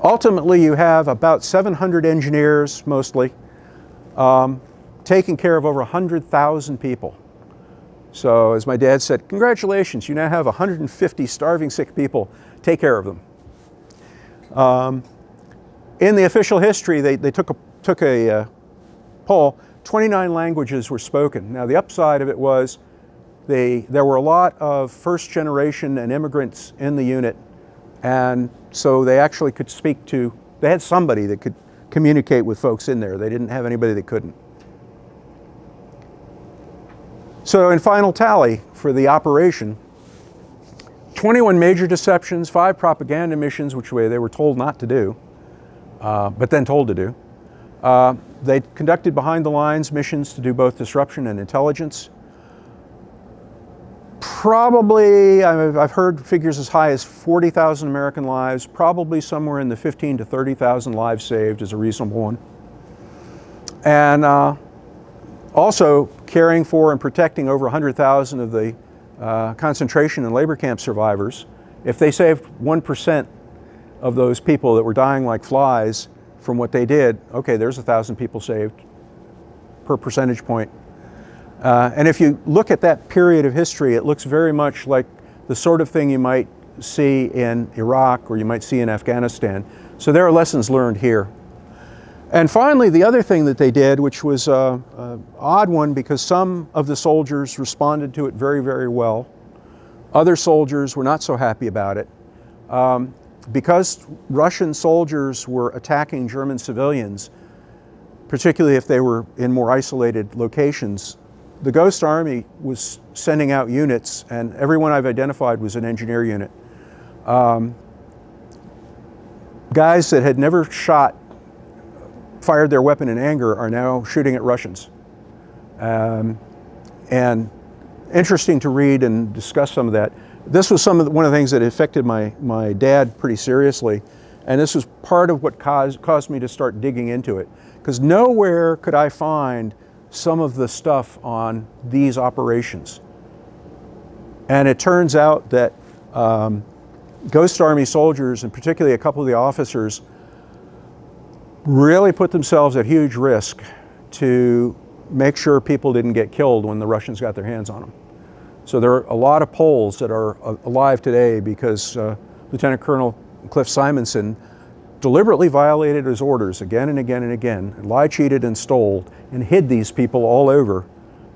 ultimately, you have about 700 engineers, mostly, um, taking care of over 100,000 people. So, as my dad said, congratulations, you now have 150 starving sick people. Take care of them. Um, in the official history, they, they took a, took a uh, poll. 29 languages were spoken. Now, the upside of it was they, there were a lot of first generation and immigrants in the unit, and so they actually could speak to, they had somebody that could communicate with folks in there. They didn't have anybody that couldn't. So, in final tally for the operation, 21 major deceptions, five propaganda missions, which they were told not to do, uh, but then told to do. Uh, they conducted behind the lines missions to do both disruption and intelligence. Probably, I've, heard figures as high as 40,000 American lives, probably somewhere in the 15 to 30,000 lives saved is a reasonable one. And uh, also caring for and protecting over 100,000 of the uh, concentration and labor camp survivors, if they saved 1% of those people that were dying like flies from what they did, okay, there's a thousand people saved per percentage point. Uh, and if you look at that period of history, it looks very much like the sort of thing you might see in Iraq or you might see in Afghanistan. So there are lessons learned here. And finally, the other thing that they did, which was an odd one because some of the soldiers responded to it very, very well. Other soldiers were not so happy about it. Um, because Russian soldiers were attacking German civilians, particularly if they were in more isolated locations, the Ghost Army was sending out units, and everyone I've identified was an engineer unit. Um, guys that had never shot fired their weapon in anger are now shooting at Russians. Um, and interesting to read and discuss some of that. This was some of the, one of the things that affected my, my dad pretty seriously. And this was part of what caused, caused me to start digging into it. Because nowhere could I find some of the stuff on these operations. And it turns out that um, Ghost Army soldiers, and particularly a couple of the officers, really put themselves at huge risk to make sure people didn't get killed when the Russians got their hands on them. So there are a lot of Poles that are alive today because uh, Lieutenant Colonel Cliff Simonson deliberately violated his orders again and again and again, lied, cheated, and stole, and hid these people all over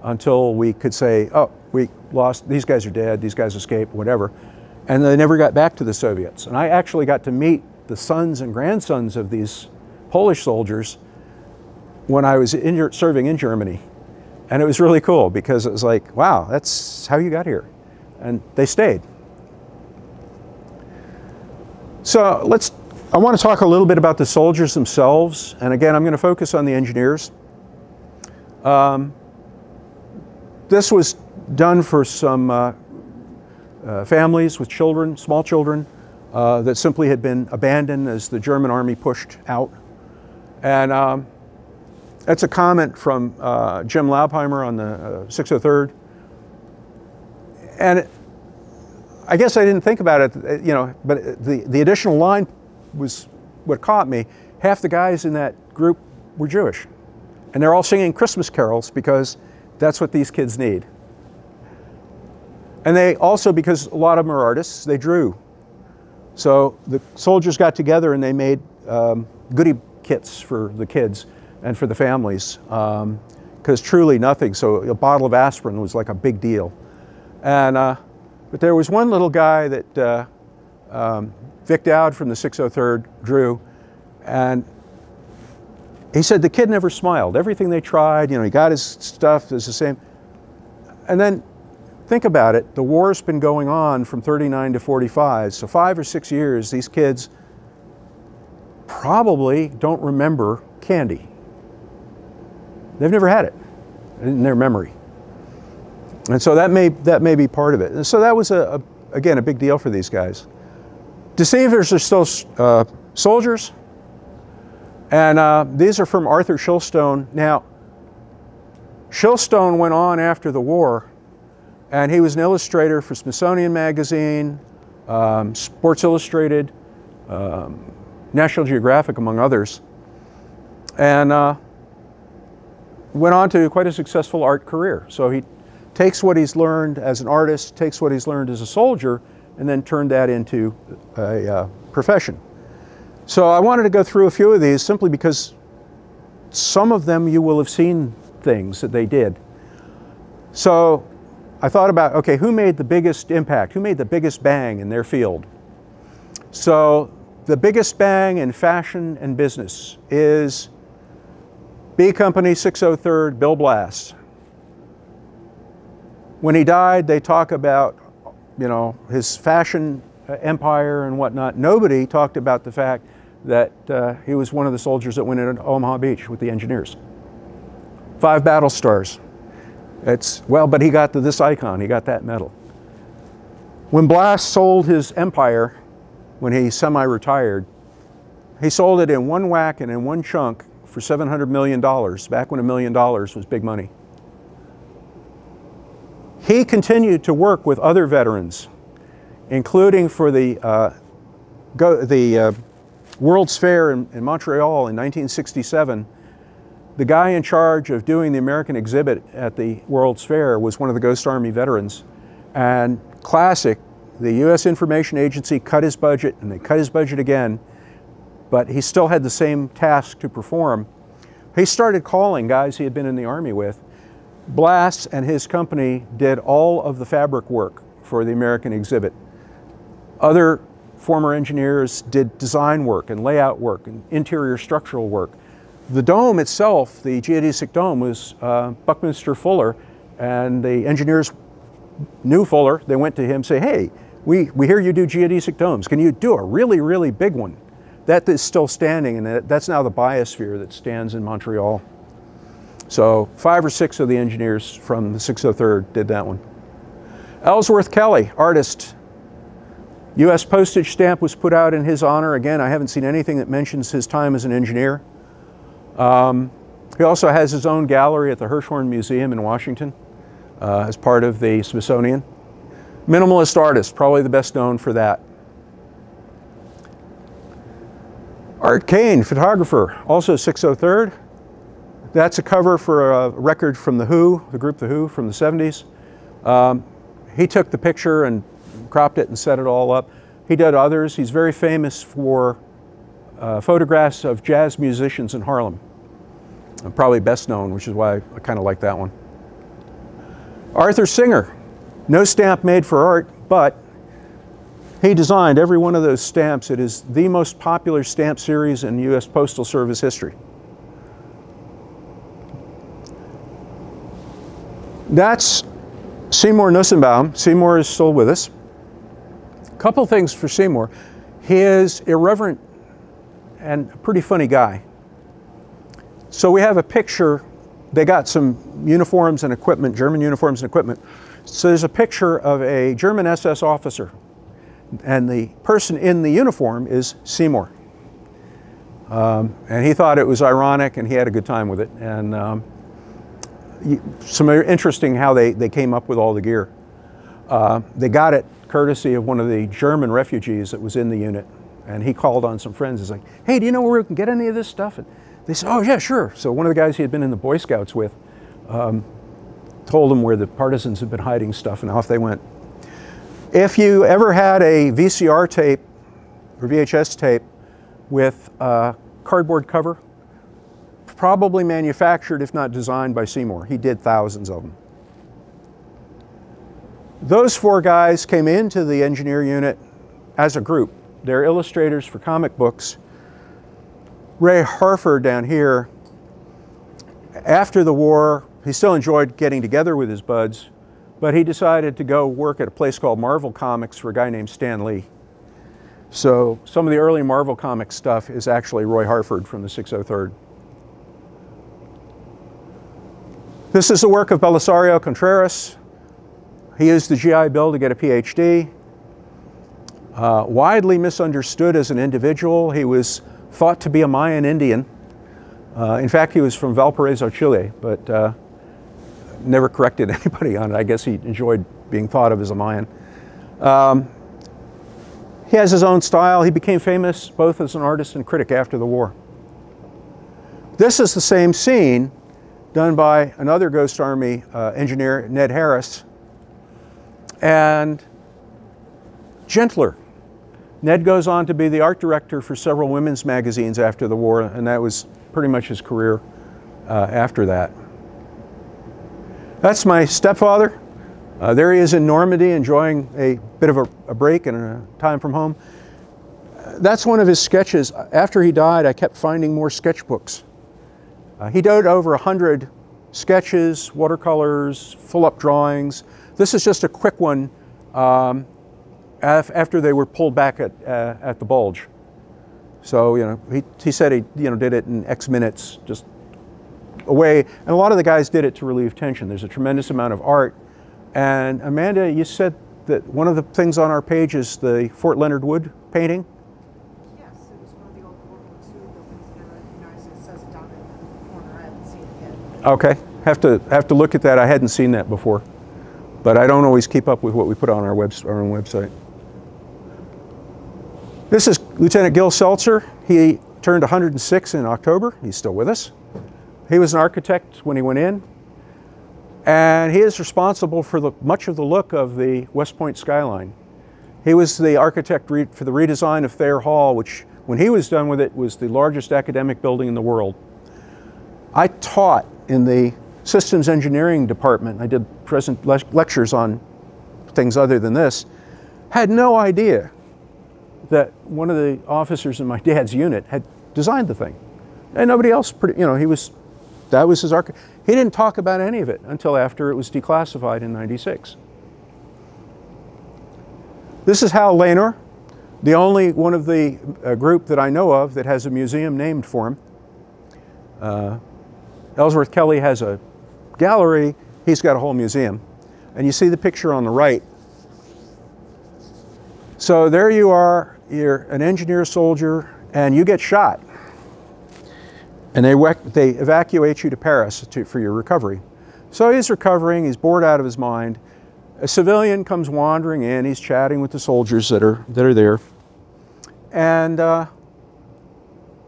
until we could say, oh, we lost, these guys are dead, these guys escaped, whatever. And they never got back to the Soviets. And I actually got to meet the sons and grandsons of these Polish soldiers when I was in, serving in Germany. And it was really cool because it was like, wow, that's how you got here. And they stayed. So let's, I want to talk a little bit about the soldiers themselves. And again, I'm going to focus on the engineers. Um, this was done for some uh, uh, families with children, small children, uh, that simply had been abandoned as the German army pushed out. And um, that's a comment from uh, Jim Laubheimer on the uh, 603rd. And it, I guess I didn't think about it, uh, you know, but the, the additional line was what caught me. Half the guys in that group were Jewish. And they're all singing Christmas carols because that's what these kids need. And they also, because a lot of them are artists, they drew. So the soldiers got together and they made um, goodie kits for the kids and for the families because um, truly nothing. So a bottle of aspirin was like a big deal. And, uh, but there was one little guy that uh, um, Vic Dowd from the 603rd drew and he said the kid never smiled. Everything they tried, you know, he got his stuff, is the same. And then think about it, the war's been going on from 39 to 45, so five or six years, these kids probably don't remember candy. They've never had it in their memory. And so that may, that may be part of it. And so that was, a, a again, a big deal for these guys. Deceivers are still uh, soldiers. And uh, these are from Arthur Shilstone. Now, Shilstone went on after the war, and he was an illustrator for Smithsonian Magazine, um, Sports Illustrated, um, National Geographic, among others, and uh, went on to quite a successful art career. So he takes what he's learned as an artist, takes what he's learned as a soldier, and then turned that into a uh, profession. So I wanted to go through a few of these simply because some of them you will have seen things that they did. So I thought about, okay, who made the biggest impact? Who made the biggest bang in their field? So the biggest bang in fashion and business is B Company 603rd, Bill Blass. When he died, they talk about, you know, his fashion uh, empire and whatnot. Nobody talked about the fact that uh, he was one of the soldiers that went into Omaha Beach with the engineers. Five battle stars. It's, well, but he got to this icon, he got that medal. When Blass sold his empire, when he semi retired, he sold it in one whack and in one chunk for $700 million, back when a million dollars was big money. He continued to work with other veterans, including for the, uh, go, the uh, World's Fair in, in Montreal in 1967 the guy in charge of doing the American exhibit at the World's Fair was one of the Ghost Army veterans. And classic, the U.S. Information Agency cut his budget and they cut his budget again, but he still had the same task to perform. He started calling guys he had been in the Army with. Blass and his company did all of the fabric work for the American exhibit. Other former engineers did design work and layout work and interior structural work. The dome itself, the geodesic dome, was uh, Buckminster Fuller, and the engineers knew Fuller. They went to him, and say, "Hey, we we hear you do geodesic domes. Can you do a really really big one?" That is still standing, and that's now the biosphere that stands in Montreal. So five or six of the engineers from the 603rd did that one. Ellsworth Kelly, artist. U.S. postage stamp was put out in his honor. Again, I haven't seen anything that mentions his time as an engineer. Um, he also has his own gallery at the Hirshhorn Museum in Washington uh, as part of the Smithsonian. Minimalist artist, probably the best known for that. Art Kane, photographer, also 603rd. That's a cover for a record from The Who, the group The Who from the 70s. Um, he took the picture and cropped it and set it all up. He did others. He's very famous for uh, photographs of jazz musicians in Harlem. Probably best known, which is why I kind of like that one. Arthur Singer, no stamp made for art, but he designed every one of those stamps. It is the most popular stamp series in U.S. Postal Service history. That's Seymour Nussenbaum. Seymour is still with us. A couple things for Seymour. His irreverent and a pretty funny guy. So we have a picture. They got some uniforms and equipment, German uniforms and equipment. So there's a picture of a German SS officer, and the person in the uniform is Seymour. Um, and he thought it was ironic, and he had a good time with it. And um, some interesting how they, they came up with all the gear. Uh, they got it courtesy of one of the German refugees that was in the unit and he called on some friends. He's like, hey, do you know where we can get any of this stuff? And they said, oh, yeah, sure. So one of the guys he had been in the Boy Scouts with um, told them where the partisans had been hiding stuff, and off they went. If you ever had a VCR tape or VHS tape with a cardboard cover, probably manufactured, if not designed by Seymour. He did thousands of them. Those four guys came into the engineer unit as a group. They're illustrators for comic books. Ray Harford down here, after the war, he still enjoyed getting together with his buds, but he decided to go work at a place called Marvel Comics for a guy named Stan Lee. So some of the early Marvel Comics stuff is actually Roy Harford from the 603rd. This is the work of Belisario Contreras. He used the GI Bill to get a PhD. Uh, widely misunderstood as an individual, he was thought to be a Mayan Indian. Uh, in fact, he was from Valparaiso, Chile, but uh, never corrected anybody on it. I guess he enjoyed being thought of as a Mayan. Um, he has his own style. He became famous both as an artist and critic after the war. This is the same scene done by another Ghost Army uh, engineer, Ned Harris, and gentler. Ned goes on to be the art director for several women's magazines after the war, and that was pretty much his career uh, after that. That's my stepfather. Uh, there he is in Normandy enjoying a bit of a, a break and a time from home. Uh, that's one of his sketches. After he died, I kept finding more sketchbooks. Uh, he did over 100 sketches, watercolors, full-up drawings. This is just a quick one um, af after they were pulled back at, uh, at the bulge. So, you know, he, he said he you know, did it in X minutes, just away. And a lot of the guys did it to relieve tension. There's a tremendous amount of art. And Amanda, you said that one of the things on our page is the Fort Leonard Wood painting. Yes, it was one of the old World War II buildings, and I recognize it says it down in the corner. I haven't seen it yet. Okay, have to have to look at that. I hadn't seen that before, but I don't always keep up with what we put on our web our own website. This is Lieutenant Gil Seltzer. He turned 106 in October. He's still with us. He was an architect when he went in, and he is responsible for the, much of the look of the West Point skyline. He was the architect for the redesign of Thayer Hall, which, when he was done with it, was the largest academic building in the world. I taught in the systems engineering department. I did present le lectures on things other than this. Had no idea that one of the officers in my dad's unit had designed the thing. And nobody else, you know, he was, that was his architect. He didn't talk about any of it until after it was declassified in 96. This is Hal Laynor, the only one of the uh, group that I know of that has a museum named for him. Uh, Ellsworth Kelly has a gallery, he's got a whole museum. And you see the picture on the right. So there you are, you're an engineer soldier, and you get shot. And they, they evacuate you to Paris to, for your recovery. So he's recovering, he's bored out of his mind. A civilian comes wandering in, he's chatting with the soldiers that are, that are there. And uh,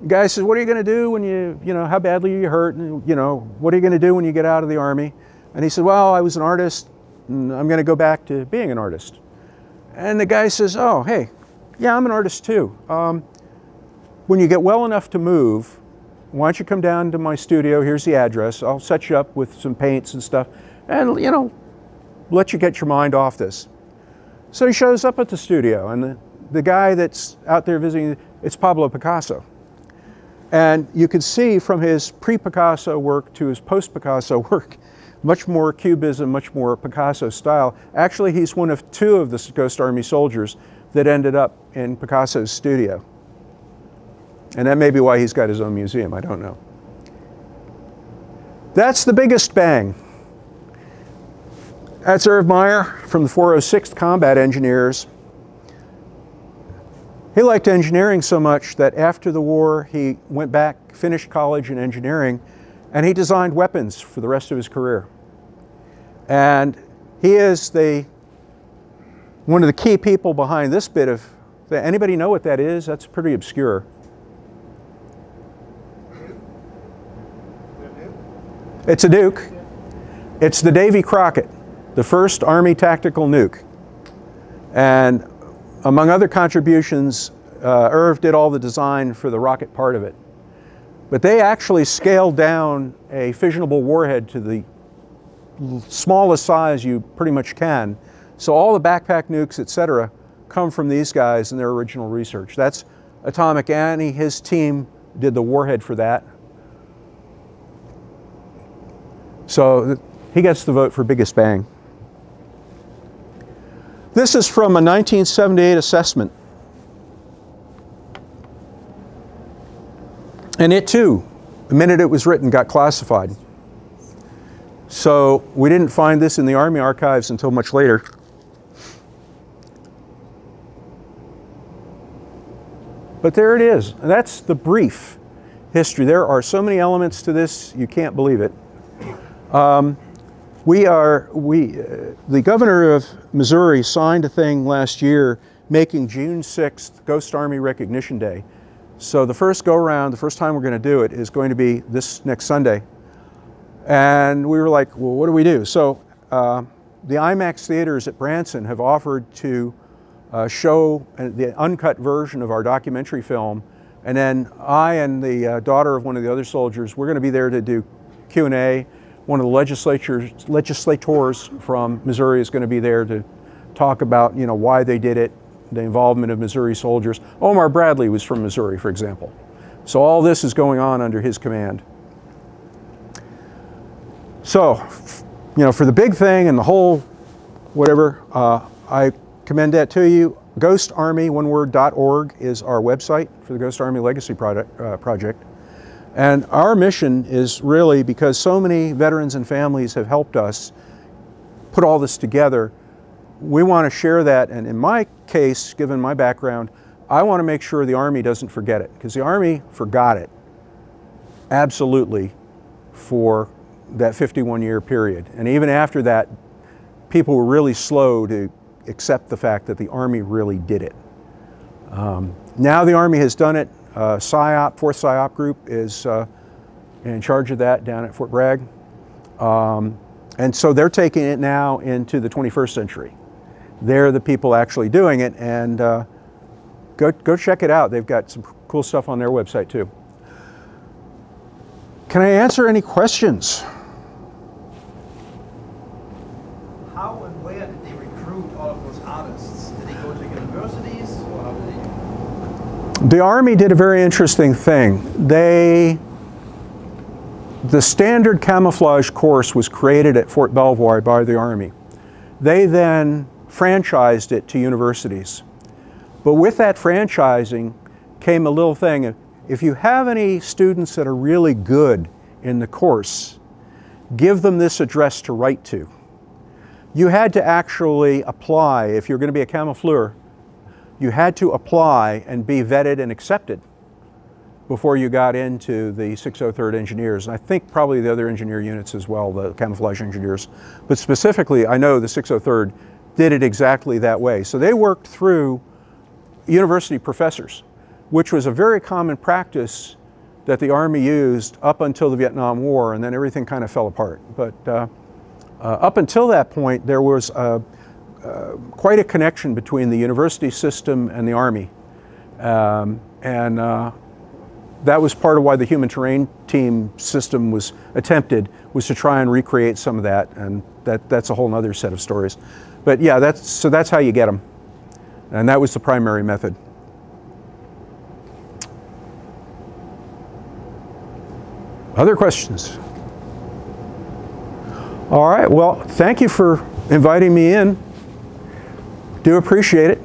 the guy says, what are you going to do when you, you know, how badly are you hurt? And, you know, what are you going to do when you get out of the army? And he said, well, I was an artist, and I'm going to go back to being an artist. And the guy says, oh, hey, yeah, I'm an artist too. Um, when you get well enough to move, why don't you come down to my studio? Here's the address. I'll set you up with some paints and stuff. And, you know, let you get your mind off this. So he shows up at the studio, and the, the guy that's out there visiting, it's Pablo Picasso. And you can see from his pre-Picasso work to his post-Picasso work, much more cubism, much more Picasso style. Actually, he's one of two of the Ghost Army soldiers that ended up in Picasso's studio. And that may be why he's got his own museum, I don't know. That's the biggest bang. That's Irv Meyer from the 406th Combat Engineers. He liked engineering so much that after the war, he went back, finished college in engineering, and he designed weapons for the rest of his career. And he is the one of the key people behind this bit of, anybody know what that is? That's pretty obscure. It's a nuke. It's the Davy Crockett, the first Army tactical nuke. And among other contributions, uh, Irv did all the design for the rocket part of it. But they actually scaled down a fissionable warhead to the smallest size you pretty much can. So all the backpack nukes, et cetera, come from these guys and their original research. That's Atomic Annie, his team did the warhead for that. So he gets the vote for biggest bang. This is from a 1978 assessment. And it too, the minute it was written, got classified. So we didn't find this in the Army archives until much later. But there it is. And that's the brief history. There are so many elements to this, you can't believe it. Um, we are, we, uh, the governor of Missouri signed a thing last year making June 6th Ghost Army Recognition Day. So the first go around, the first time we're going to do it is going to be this next Sunday. And we were like, well, what do we do? So uh, the IMAX theaters at Branson have offered to uh, show uh, the uncut version of our documentary film. And then I and the uh, daughter of one of the other soldiers, we're going to be there to do Q&A. One of the legislatures, legislators from Missouri is going to be there to talk about, you know, why they did it, the involvement of Missouri soldiers. Omar Bradley was from Missouri, for example. So all this is going on under his command. So, you know, for the big thing and the whole whatever, uh, I commend that to you. GhostArmy, one word, .org is our website for the Ghost Army Legacy product, uh, Project. And our mission is really because so many veterans and families have helped us put all this together, we want to share that. And in my case, given my background, I want to make sure the Army doesn't forget it because the Army forgot it absolutely for that 51 year period. And even after that, people were really slow to accept the fact that the Army really did it. Um, now the Army has done it. Uh, PSYOP, 4th PSYOP Group, is uh, in charge of that down at Fort Bragg. Um, and so they're taking it now into the 21st century. They're the people actually doing it, and uh, go, go check it out. They've got some cool stuff on their website too. Can I answer any questions? How and where did they recruit all of those artists? Did they go to universities or how did they? The Army did a very interesting thing. They, the standard camouflage course was created at Fort Belvoir by the Army. They then franchised it to universities. But with that franchising came a little thing. If you have any students that are really good in the course, give them this address to write to. You had to actually apply, if you're going to be a camoufleur, you had to apply and be vetted and accepted before you got into the 603rd engineers. And I think probably the other engineer units as well, the camouflage engineers. But specifically, I know the 603rd did it exactly that way. So they worked through university professors, which was a very common practice that the Army used up until the Vietnam War, and then everything kind of fell apart. But uh, uh, up until that point, there was uh, quite a connection between the university system and the Army. Um, and uh, that was part of why the human terrain team system was attempted, was to try and recreate some of that, and that, that's a whole other set of stories. But yeah, that's, so that's how you get them. And that was the primary method. Other questions? All right, well, thank you for inviting me in. Do appreciate it.